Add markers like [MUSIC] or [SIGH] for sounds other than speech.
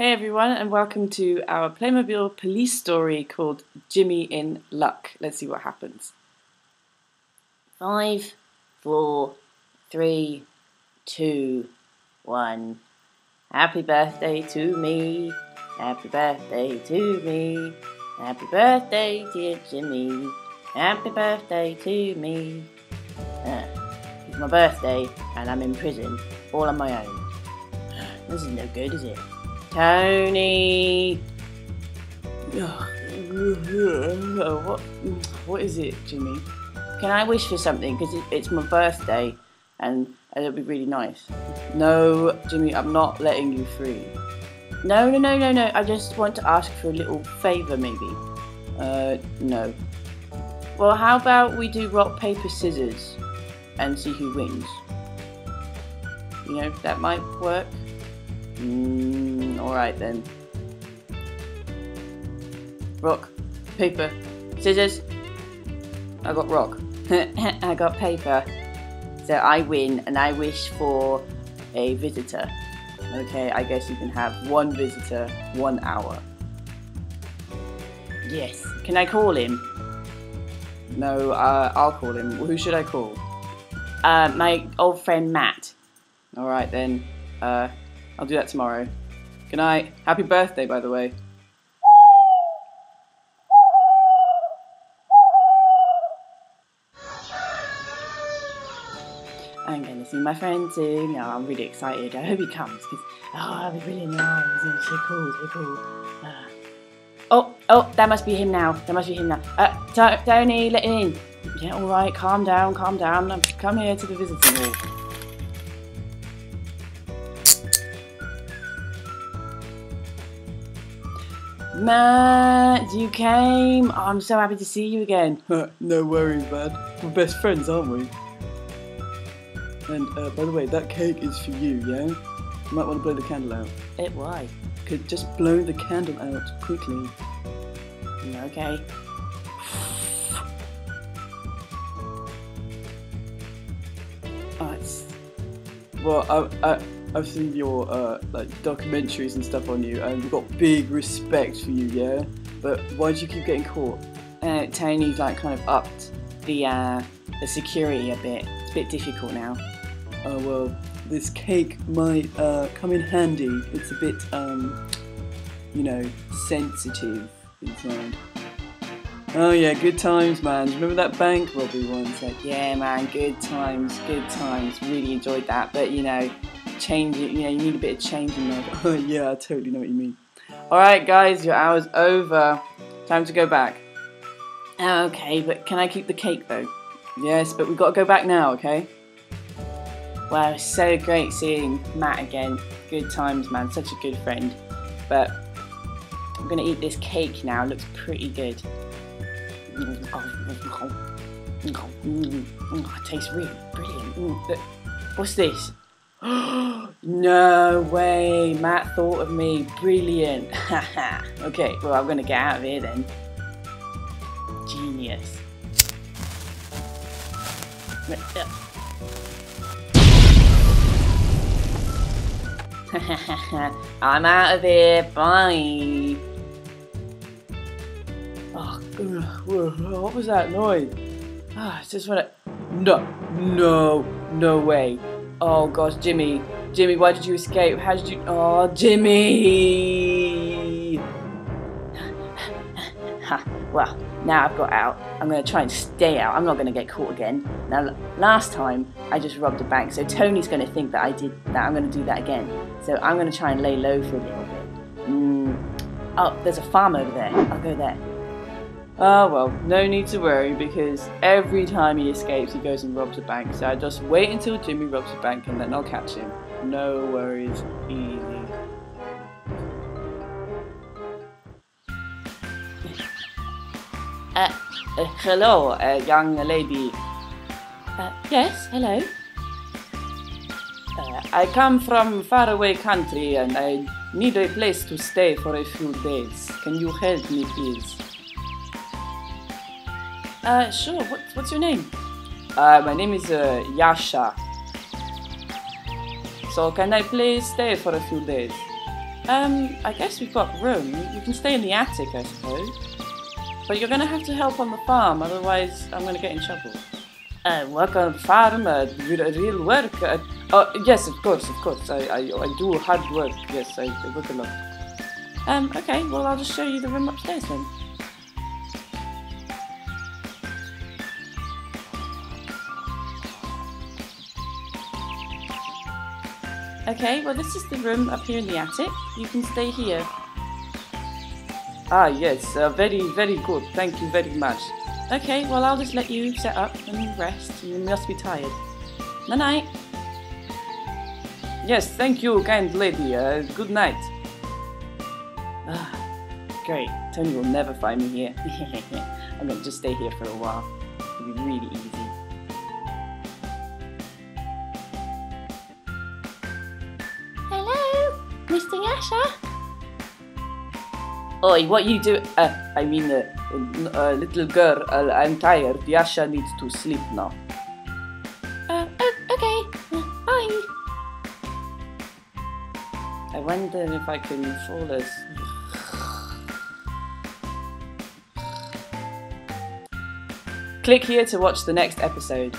Hey everyone, and welcome to our Playmobil police story called Jimmy in Luck. Let's see what happens. Five, four, three, two, one. Happy birthday to me. Happy birthday to me. Happy birthday, dear Jimmy. Happy birthday to me. Uh, it's my birthday, and I'm in prison, all on my own. This is no good, is it? Tony! [SIGHS] what, what is it, Jimmy? Can I wish for something? Because it's my birthday and it'll be really nice. No, Jimmy, I'm not letting you free. No, no, no, no, no. I just want to ask for a little favour, maybe. Uh, no. Well, how about we do rock, paper, scissors and see who wins? You know, that might work. Mm, alright then. Rock, paper, scissors. I got rock. [LAUGHS] I got paper. So I win and I wish for a visitor. Okay, I guess you can have one visitor, one hour. Yes. Can I call him? No, uh, I'll call him. Who should I call? Uh, my old friend Matt. Alright then. Uh, I'll do that tomorrow. Good night. Happy birthday, by the way. I'm going to see my friend soon. Oh, I'm really excited. I hope he comes because oh, that'll be really nice. So cool, so cool. Uh, oh, oh, that must be him now. That must be him now. Uh, Tony, let him in. Yeah, all right. Calm down, calm down. Come here to the visiting hall. Matt, you came. Oh, I'm so happy to see you again. [LAUGHS] no worries, man. We're best friends, aren't we? And uh, by the way, that cake is for you, yeah? You might want to blow the candle out. It why? Could just blow the candle out quickly. Okay. Oh, it's... Well, I, I, I've seen your uh, like documentaries and stuff on you, and we've got big respect for you, yeah. But why do you keep getting caught? Uh, Tony's like kind of upped the uh, the security a bit. It's a bit difficult now. Oh well, this cake might uh, come in handy. It's a bit, um, you know, sensitive inside. Oh yeah, good times, man. Remember that bank robbery once? Like, yeah, man, good times, good times. Really enjoyed that, but you know, change it. You know, you need a bit of change in there. yeah, I totally know what you mean. All right, guys, your hour's over. Time to go back. Okay, but can I keep the cake though? Yes, but we've got to go back now, okay? Wow, so great seeing Matt again. Good times, man. Such a good friend. But I'm gonna eat this cake now. It looks pretty good. Oh, it tastes really brilliant. What's this? [GASPS] no way, Matt thought of me. Brilliant. [LAUGHS] okay, well, I'm going to get out of here then. Genius. [LAUGHS] I'm out of here. Bye. Oh, what was that noise? Ah, oh, just want to. No, no, no way. Oh gosh, Jimmy. Jimmy, why did you escape? How did you... Oh, Jimmy! ha, well, now I've got out. I'm going to try and stay out. I'm not going to get caught again. Now, last time, I just robbed a bank, so Tony's going to think that I did that. I'm going to do that again. So I'm going to try and lay low for a little bit. Mm. Oh, there's a farm over there. I'll go there. Ah, well, no need to worry because every time he escapes, he goes and robs a bank. So I just wait until Jimmy robs a bank and then I'll catch him. No worries, easy. Uh, uh hello, uh, young lady. Uh, yes, hello. Uh, I come from faraway country and I need a place to stay for a few days. Can you help me, please? Uh, sure. What, what's your name? Uh, my name is uh, Yasha. So can I please stay for a few days? Um, I guess we've got room. You can stay in the attic, I suppose. But you're going to have to help on the farm, otherwise I'm going to get in trouble. Uh, work on the farm, uh, re- real work. Uh, oh, yes, of course, of course. I, I, I do hard work. Yes, I, I work a lot. Um, okay, well, I'll just show you the room upstairs then. Okay, well, this is the room up here in the attic. You can stay here. Ah, yes, uh, very, very good. Thank you very much. Okay, well, I'll just let you set up and rest. You must be tired. Night night. Yes, thank you, kind lady. Uh, good night. Ah, great. Tony will never find me here. [LAUGHS] I'm gonna just stay here for a while. It'll be really Mr. Yasha. Oi, what you do? Uh, I mean, uh, uh, little girl, uh, I'm tired. Yasha needs to sleep now. Uh, oh, okay. Uh, bye. I wonder if I can fall as. Click here to watch the next episode.